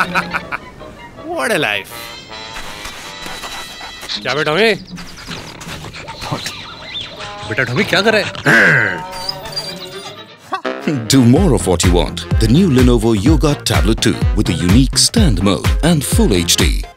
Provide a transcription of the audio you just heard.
what a life. क्या बेटा मैं बेटा टॉमी क्या कर रहे Do more of what you want. The new Lenovo Yoga Tablet 2 with a unique stand mode and full HD.